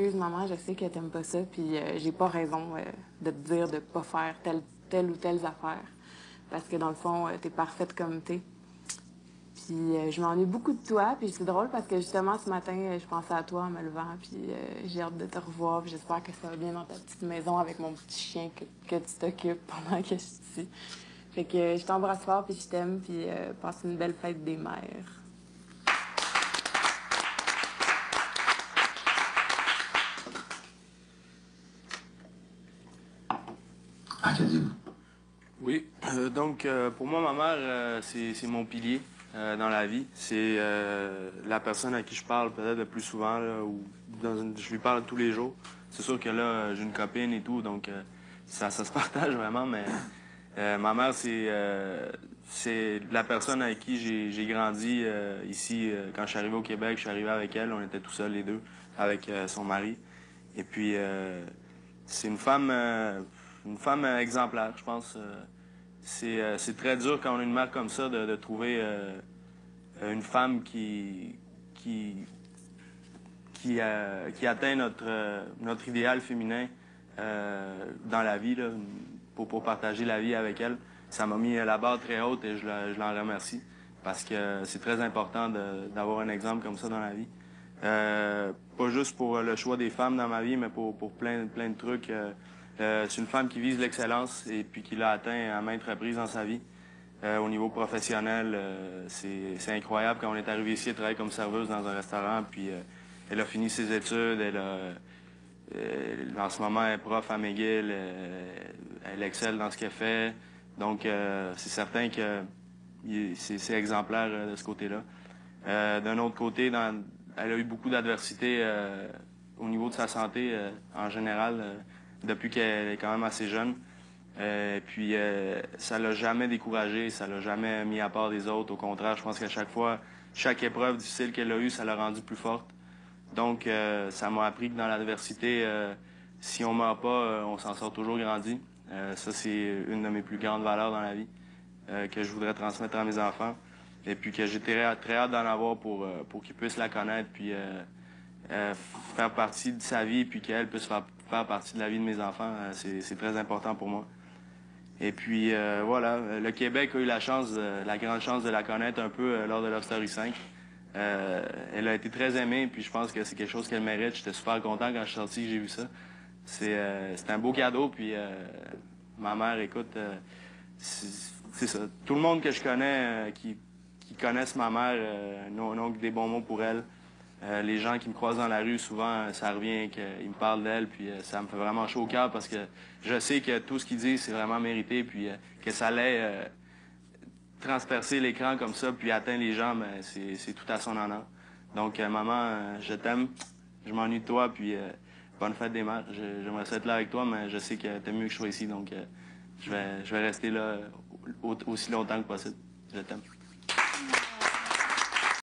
Maman, je sais que t'aimes pas ça, puis euh, j'ai pas raison euh, de te dire de pas faire telle, telle ou telle affaire. Parce que dans le fond, euh, t'es parfaite comme t'es. Puis je m'ennuie beaucoup de toi, puis c'est drôle parce que justement ce matin, je pensais à toi en me levant, puis j'ai hâte de te revoir, puis j'espère que ça va bien dans ta petite maison avec mon petit chien que, tu t'occupes pendant que je suis ici. Fait que je t'embrasse fort, puis je t'aime, puis passe une belle fête des mères. Ah? Oui, euh, donc euh, pour moi, ma mère, euh, c'est mon pilier dans la vie. C'est la personne à qui je parle peut-être le plus souvent, ou je lui parle tous les jours. C'est sûr que là, j'ai une copine et tout, donc ça, se partage vraiment, mais ma mère, c'est la personne avec qui j'ai grandi ici. quand je suis arrivé au Québec, je suis arrivé avec elle, on était tout seuls les deux, avec son mari. Et puis, c'est une femme, une femme exemplaire, je pense. euh, c'est euh, c'est très dur quand on a une mère comme ça de, de trouver euh, une femme qui qui qui, qui atteint notre notre idéal féminin dans la vie là, pour pour partager la vie avec elle. Ça m'a mis la barre très haute et je l'en remercie parce que c'est très important d'avoir un exemple comme ça dans la vie. Pas juste pour le choix des femmes dans ma vie, mais pour, pour plein, plein de trucs. Euh, c'est une femme qui vise l'excellence et puis qui l'a atteint à maintes reprises dans sa vie. Euh, au niveau professionnel, euh, c'est incroyable quand on est arrivé ici, elle travaille comme serveuse dans un restaurant, puis elle a fini ses études, elle en ce moment, elle est prof à McGill, elle excelle dans ce qu'elle fait. Donc, c'est certain que c'est exemplaire de ce côté-là. D'un autre côté, elle a eu beaucoup d'adversité au niveau de sa santé en général, depuis qu'elle est quand même assez jeune. Euh, puis euh, ça l'a jamais découragée, ça l'a jamais mis à part des autres. Au contraire, je pense qu'à chaque fois, chaque épreuve difficile qu'elle a eue, ça l'a rendue plus forte. Donc, euh, ça m'a appris que dans l'adversité, euh, si on meurt pas, euh, on s'en sort toujours grandi. Euh, ça, c'est une de mes plus grandes valeurs dans la vie que je voudrais transmettre à mes enfants. Et puis que j'ai très, hâte d'en avoir pour, pour qu'ils puissent la connaître, puis euh, faire partie de sa vie, puis qu'elle puisse faire, partie de la vie de mes enfants. Euh, c'est très important pour moi. Et puis euh, voilà, le Québec a eu la chance, la grande chance de la connaître un peu lors de Love Story 5. Euh, elle a été très aimée, puis je pense que c'est quelque chose qu'elle mérite. J'étais super content quand je suis sorti que j'ai vu ça. C'est un beau cadeau, puis ma mère, écoute, c'est ça. Tout le monde que je connais qui, qui connaissent ma mère n'ont que des bons mots pour elle. Euh, les gens qui me croisent dans la rue, souvent, ça revient qu'ils me parlent d'elle, puis euh, ça me fait vraiment chaud au cœur parce que je sais que tout ce qu'ils disent, c'est vraiment mérité, puis euh, que ça allait transpercer l'écran comme ça, puis atteindre les gens, ben, c'est tout à son honneur. Donc, maman, je t'aime, je m'ennuie de toi, puis bonne fête des mères. J'aimerais être là avec toi, mais je sais que t'aimes mieux que je sois ici, donc je, vais, rester là au- aussi longtemps que possible. Je t'aime.